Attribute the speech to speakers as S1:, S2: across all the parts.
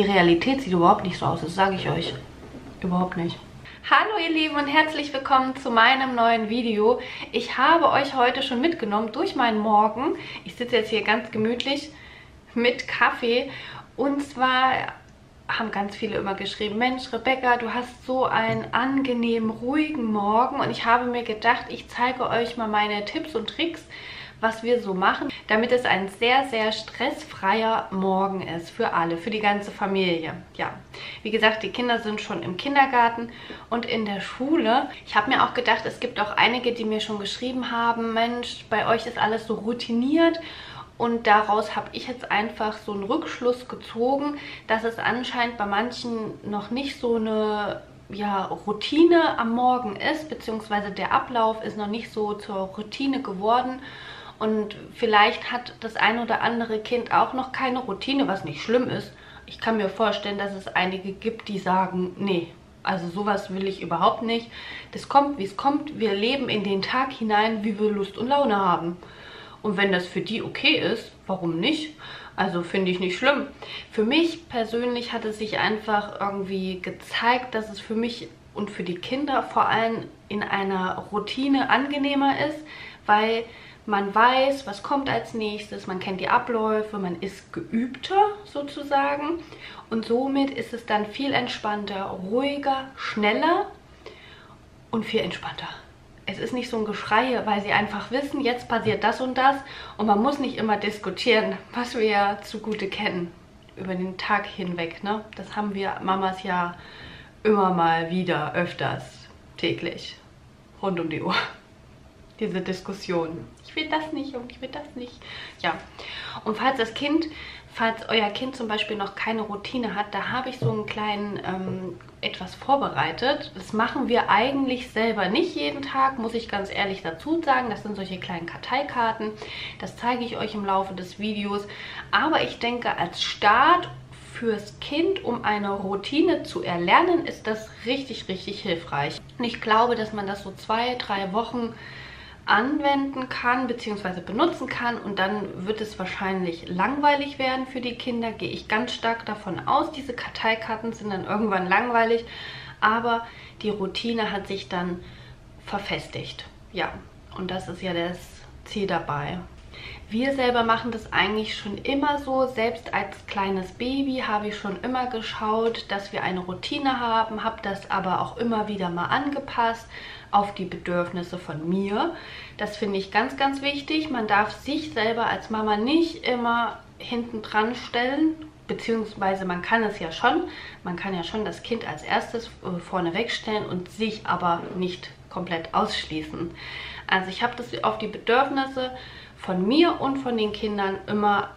S1: die Realität sieht überhaupt nicht so aus, das sage ich euch. Überhaupt nicht. Hallo ihr Lieben und herzlich willkommen zu meinem neuen Video. Ich habe euch heute schon mitgenommen durch meinen Morgen. Ich sitze jetzt hier ganz gemütlich mit Kaffee und zwar haben ganz viele immer geschrieben, Mensch Rebecca, du hast so einen angenehmen, ruhigen Morgen und ich habe mir gedacht, ich zeige euch mal meine Tipps und Tricks, was wir so machen, damit es ein sehr, sehr stressfreier Morgen ist für alle, für die ganze Familie. Ja, wie gesagt, die Kinder sind schon im Kindergarten und in der Schule. Ich habe mir auch gedacht, es gibt auch einige, die mir schon geschrieben haben, Mensch, bei euch ist alles so routiniert und daraus habe ich jetzt einfach so einen Rückschluss gezogen, dass es anscheinend bei manchen noch nicht so eine ja, Routine am Morgen ist, beziehungsweise der Ablauf ist noch nicht so zur Routine geworden. Und vielleicht hat das ein oder andere Kind auch noch keine Routine, was nicht schlimm ist. Ich kann mir vorstellen, dass es einige gibt, die sagen, nee, also sowas will ich überhaupt nicht. Das kommt, wie es kommt. Wir leben in den Tag hinein, wie wir Lust und Laune haben. Und wenn das für die okay ist, warum nicht? Also finde ich nicht schlimm. Für mich persönlich hat es sich einfach irgendwie gezeigt, dass es für mich und für die Kinder vor allem in einer Routine angenehmer ist, weil man weiß, was kommt als nächstes, man kennt die Abläufe, man ist geübter sozusagen und somit ist es dann viel entspannter, ruhiger, schneller und viel entspannter. Es ist nicht so ein Geschrei, weil sie einfach wissen, jetzt passiert das und das und man muss nicht immer diskutieren, was wir ja zugute kennen über den Tag hinweg. Ne? Das haben wir Mamas ja immer mal wieder, öfters, täglich, rund um die Uhr diese Diskussion. Ich will das nicht und ich will das nicht. Ja, und falls das Kind, falls euer Kind zum Beispiel noch keine Routine hat, da habe ich so einen kleinen ähm, etwas vorbereitet. Das machen wir eigentlich selber nicht jeden Tag, muss ich ganz ehrlich dazu sagen. Das sind solche kleinen Karteikarten. Das zeige ich euch im Laufe des Videos. Aber ich denke, als Start fürs Kind, um eine Routine zu erlernen, ist das richtig, richtig hilfreich. Und ich glaube, dass man das so zwei, drei Wochen anwenden kann bzw. benutzen kann und dann wird es wahrscheinlich langweilig werden für die Kinder, gehe ich ganz stark davon aus. Diese Karteikarten sind dann irgendwann langweilig, aber die Routine hat sich dann verfestigt. Ja, und das ist ja das Ziel dabei. Wir selber machen das eigentlich schon immer so. Selbst als kleines Baby habe ich schon immer geschaut, dass wir eine Routine haben, habe das aber auch immer wieder mal angepasst auf die Bedürfnisse von mir. Das finde ich ganz, ganz wichtig. Man darf sich selber als Mama nicht immer hinten dran stellen, beziehungsweise man kann es ja schon. Man kann ja schon das Kind als erstes äh, vorne wegstellen und sich aber nicht komplett ausschließen. Also ich habe das auf die Bedürfnisse von mir und von den Kindern immer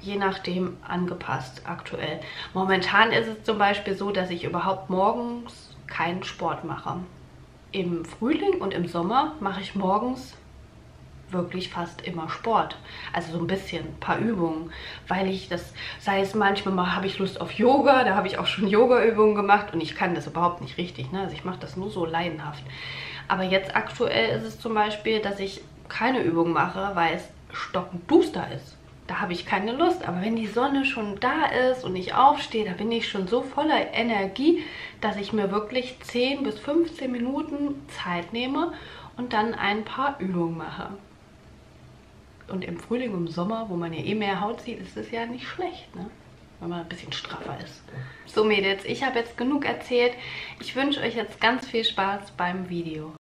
S1: je nachdem angepasst aktuell. Momentan ist es zum Beispiel so, dass ich überhaupt morgens keinen Sport mache im Frühling und im Sommer mache ich morgens wirklich fast immer Sport. Also so ein bisschen, ein paar Übungen. Weil ich das, sei es manchmal habe ich Lust auf Yoga, da habe ich auch schon Yoga-Übungen gemacht und ich kann das überhaupt nicht richtig. Ne? Also ich mache das nur so leidenhaft. Aber jetzt aktuell ist es zum Beispiel, dass ich keine Übung mache, weil es stockend duster ist da habe ich keine Lust. Aber wenn die Sonne schon da ist und ich aufstehe, da bin ich schon so voller Energie, dass ich mir wirklich 10 bis 15 Minuten Zeit nehme und dann ein paar Übungen mache. Und im Frühling und im Sommer, wo man ja eh mehr Haut sieht, ist es ja nicht schlecht, ne? wenn man ein bisschen straffer ist. So Mädels, ich habe jetzt genug erzählt. Ich wünsche euch jetzt ganz viel Spaß beim Video.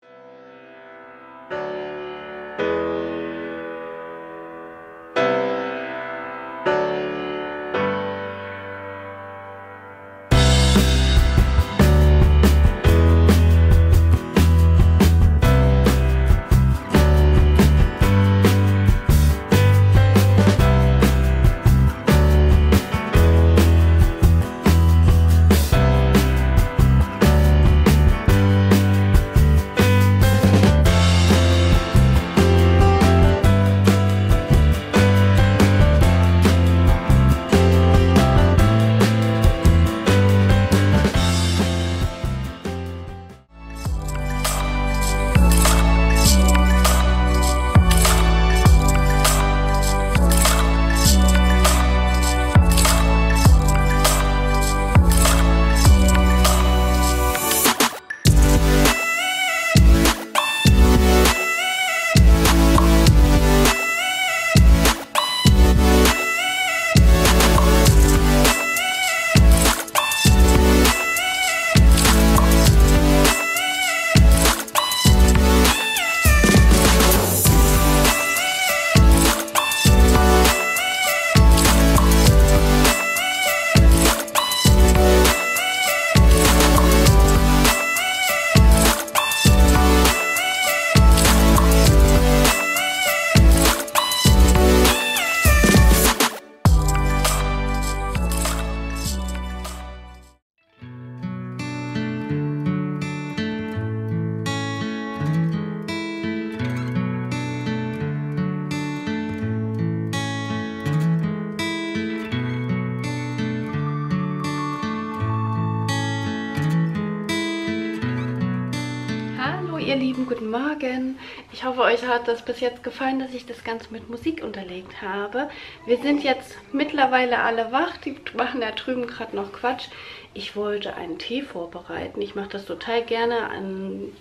S1: Ihr Lieben, guten Morgen. Ich hoffe, euch hat das bis jetzt gefallen, dass ich das Ganze mit Musik unterlegt habe. Wir sind jetzt mittlerweile alle wach, die machen da drüben gerade noch Quatsch. Ich wollte einen Tee vorbereiten. Ich mache das total gerne an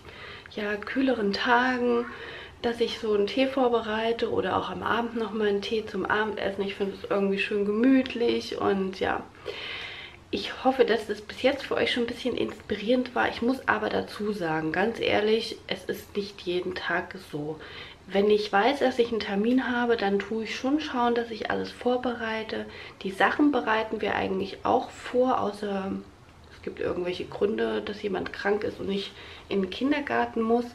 S1: ja, kühleren Tagen, dass ich so einen Tee vorbereite oder auch am Abend nochmal einen Tee zum Abendessen. Ich finde es irgendwie schön gemütlich und ja... Ich hoffe, dass das bis jetzt für euch schon ein bisschen inspirierend war. Ich muss aber dazu sagen, ganz ehrlich, es ist nicht jeden Tag so. Wenn ich weiß, dass ich einen Termin habe, dann tue ich schon schauen, dass ich alles vorbereite. Die Sachen bereiten wir eigentlich auch vor, außer es gibt irgendwelche Gründe, dass jemand krank ist und nicht in den Kindergarten muss.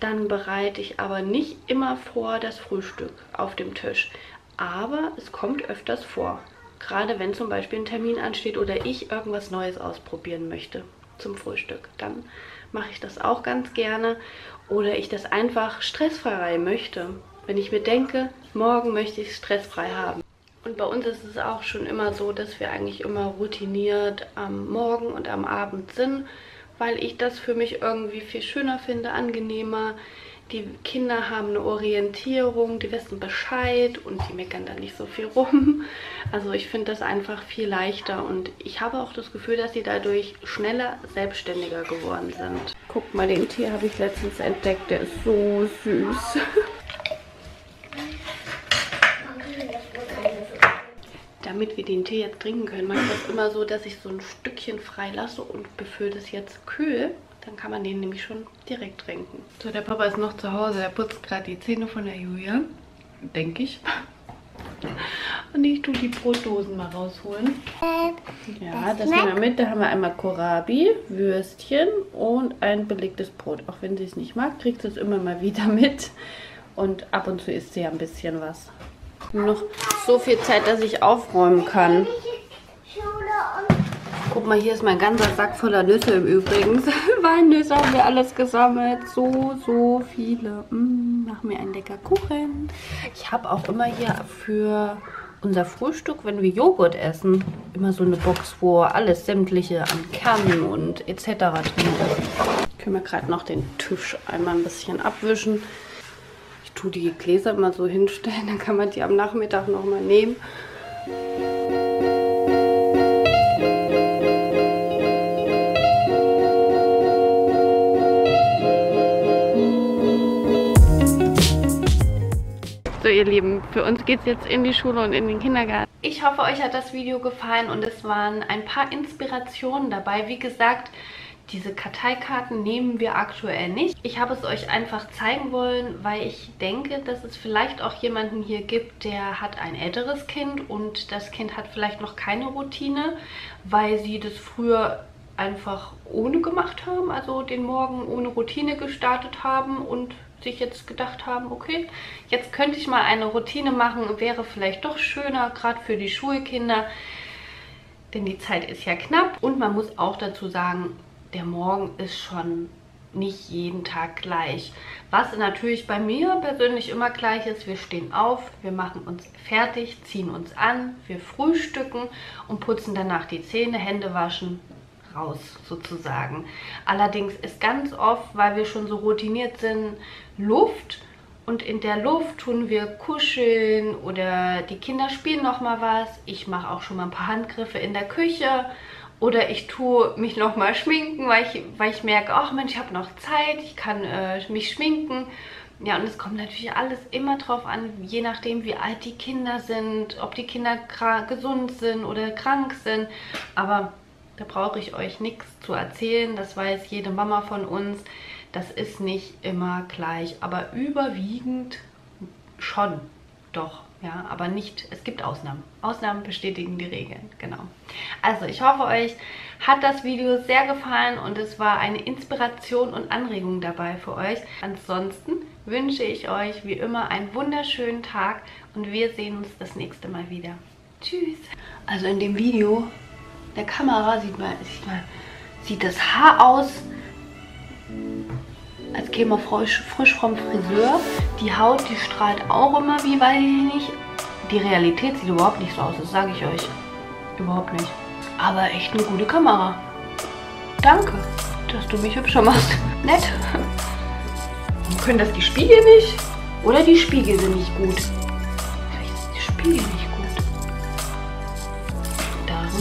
S1: Dann bereite ich aber nicht immer vor das Frühstück auf dem Tisch. Aber es kommt öfters vor. Gerade wenn zum Beispiel ein Termin ansteht oder ich irgendwas Neues ausprobieren möchte zum Frühstück, dann mache ich das auch ganz gerne. Oder ich das einfach stressfrei möchte. Wenn ich mir denke, morgen möchte ich es stressfrei haben. Und bei uns ist es auch schon immer so, dass wir eigentlich immer routiniert am Morgen und am Abend sind, weil ich das für mich irgendwie viel schöner finde, angenehmer. Die Kinder haben eine Orientierung, die wissen Bescheid und die meckern da nicht so viel rum. Also ich finde das einfach viel leichter und ich habe auch das Gefühl, dass sie dadurch schneller selbstständiger geworden sind. Guck mal, den Tee habe ich letztens entdeckt, der ist so süß. Damit wir den Tee jetzt trinken können, mache ich das immer so, dass ich so ein Stückchen frei lasse und befüllt es jetzt kühl. Dann kann man den nämlich schon direkt trinken. So, der Papa ist noch zu Hause. Er putzt gerade die Zähne von der Julia. Denke ich. Und ich tue die Brotdosen mal rausholen. Ja, das nehmen wir mit. Da haben wir einmal Kohlrabi, Würstchen und ein belegtes Brot. Auch wenn sie es nicht mag, kriegt sie es immer mal wieder mit. Und ab und zu isst sie ja ein bisschen was. Nur noch so viel Zeit, dass ich aufräumen kann. Guck mal, hier ist mein ganzer Sack voller Nüsse im Übrigen. Walnüsse haben wir alles gesammelt. So, so viele. Mm, machen wir einen lecker Kuchen. Ich habe auch immer hier für unser Frühstück, wenn wir Joghurt essen, immer so eine Box, wo alles sämtliche an Kernen und etc. drin ist. Können wir gerade noch den Tisch einmal ein bisschen abwischen. Ich tue die Gläser immer so hinstellen, dann kann man die am Nachmittag nochmal nehmen. Ihr Lieben, für uns geht es jetzt in die Schule und in den Kindergarten. Ich hoffe, euch hat das Video gefallen und es waren ein paar Inspirationen dabei. Wie gesagt, diese Karteikarten nehmen wir aktuell nicht. Ich habe es euch einfach zeigen wollen, weil ich denke, dass es vielleicht auch jemanden hier gibt, der hat ein älteres Kind und das Kind hat vielleicht noch keine Routine, weil sie das früher einfach ohne gemacht haben, also den Morgen ohne Routine gestartet haben und sich jetzt gedacht haben, okay, jetzt könnte ich mal eine Routine machen, wäre vielleicht doch schöner, gerade für die Schulkinder, denn die Zeit ist ja knapp. Und man muss auch dazu sagen, der Morgen ist schon nicht jeden Tag gleich. Was natürlich bei mir persönlich immer gleich ist, wir stehen auf, wir machen uns fertig, ziehen uns an, wir frühstücken und putzen danach die Zähne, Hände waschen, raus sozusagen. Allerdings ist ganz oft, weil wir schon so routiniert sind, Luft und in der Luft tun wir kuscheln oder die Kinder spielen noch mal was. Ich mache auch schon mal ein paar Handgriffe in der Küche oder ich tue mich noch mal schminken, weil ich, weil ich merke, ach Mensch, ich habe noch Zeit, ich kann äh, mich schminken. Ja, und es kommt natürlich alles immer drauf an, je nachdem, wie alt die Kinder sind, ob die Kinder gesund sind oder krank sind. Aber da brauche ich euch nichts zu erzählen. Das weiß jede Mama von uns. Das ist nicht immer gleich, aber überwiegend schon. Doch, ja, aber nicht, es gibt Ausnahmen. Ausnahmen bestätigen die Regeln, genau. Also ich hoffe, euch hat das Video sehr gefallen und es war eine Inspiration und Anregung dabei für euch. Ansonsten wünsche ich euch wie immer einen wunderschönen Tag und wir sehen uns das nächste Mal wieder. Tschüss! Also in dem Video der Kamera sieht man, sieht, man, sieht das Haar aus, als käme man frisch, frisch vom Friseur. Die Haut, die strahlt auch immer wie, weiß ich nicht. Die Realität sieht überhaupt nicht so aus, das sage ich euch. Überhaupt nicht. Aber echt eine gute Kamera. Danke, dass du mich hübscher machst. Nett. Können das die Spiegel nicht? Oder die Spiegel sind nicht gut? Vielleicht ist die Spiegel nicht.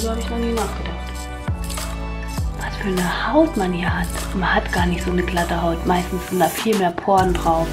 S1: Darüber habe ich noch nie nachgedacht. Was für eine Haut man hier hat. Man hat gar nicht so eine glatte Haut. Meistens sind da viel mehr Poren drauf.